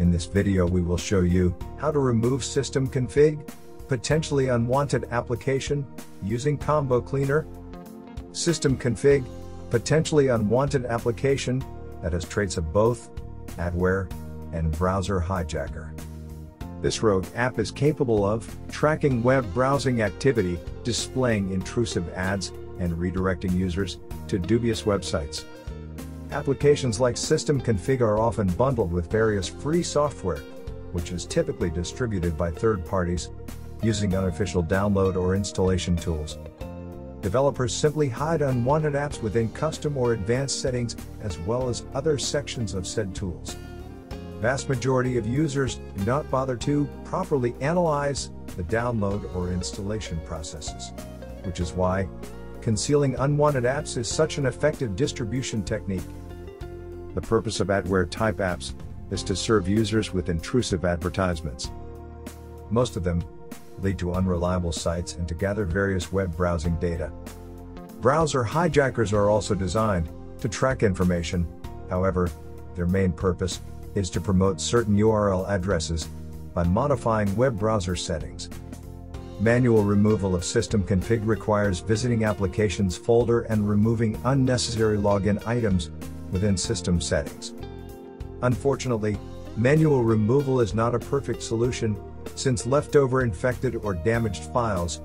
In this video we will show you how to remove system config, potentially unwanted application, using Combo Cleaner. System config, potentially unwanted application that has traits of both adware and browser hijacker. This rogue app is capable of tracking web browsing activity, displaying intrusive ads, and redirecting users to dubious websites. Applications like System Config are often bundled with various free software, which is typically distributed by third parties, using unofficial download or installation tools. Developers simply hide unwanted apps within custom or advanced settings, as well as other sections of said tools. Vast majority of users do not bother to properly analyze the download or installation processes, which is why concealing unwanted apps is such an effective distribution technique. The purpose of adware type apps is to serve users with intrusive advertisements. Most of them lead to unreliable sites and to gather various web browsing data. Browser hijackers are also designed to track information, however, their main purpose is to promote certain URL addresses by modifying web browser settings. Manual removal of system config requires visiting applications folder and removing unnecessary login items within system settings. Unfortunately, manual removal is not a perfect solution, since leftover infected or damaged files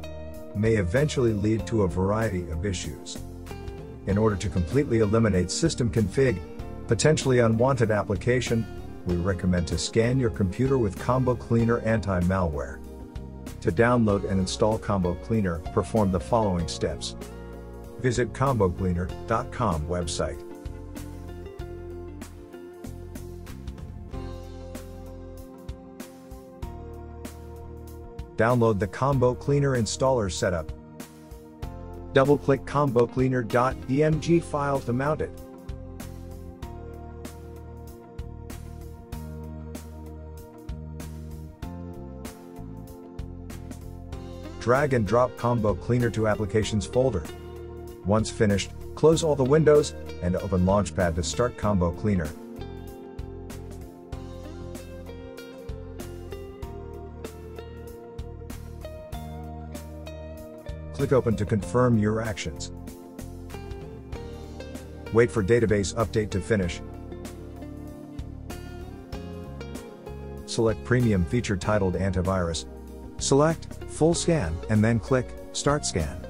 may eventually lead to a variety of issues. In order to completely eliminate system config, potentially unwanted application, we recommend to scan your computer with Combo Cleaner anti-malware. To download and install Combo Cleaner, perform the following steps. Visit combocleaner.com website. Download the Combo Cleaner installer setup. Double-click combocleaner.dmg file to mount it. Drag and drop Combo Cleaner to Applications folder. Once finished, close all the windows and open Launchpad to start Combo Cleaner. Click Open to confirm your actions. Wait for database update to finish. Select Premium feature titled Antivirus. Select Full Scan and then click Start Scan.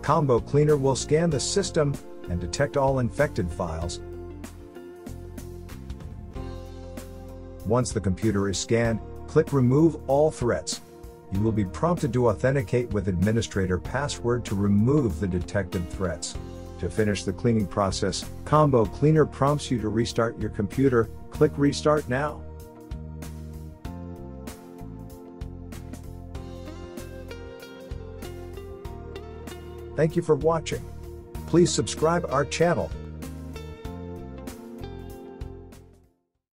Combo Cleaner will scan the system and detect all infected files. Once the computer is scanned, click Remove All Threats you will be prompted to authenticate with administrator password to remove the detected threats. To finish the cleaning process, Combo Cleaner prompts you to restart your computer, click Restart Now. Thank you for watching. Please subscribe our channel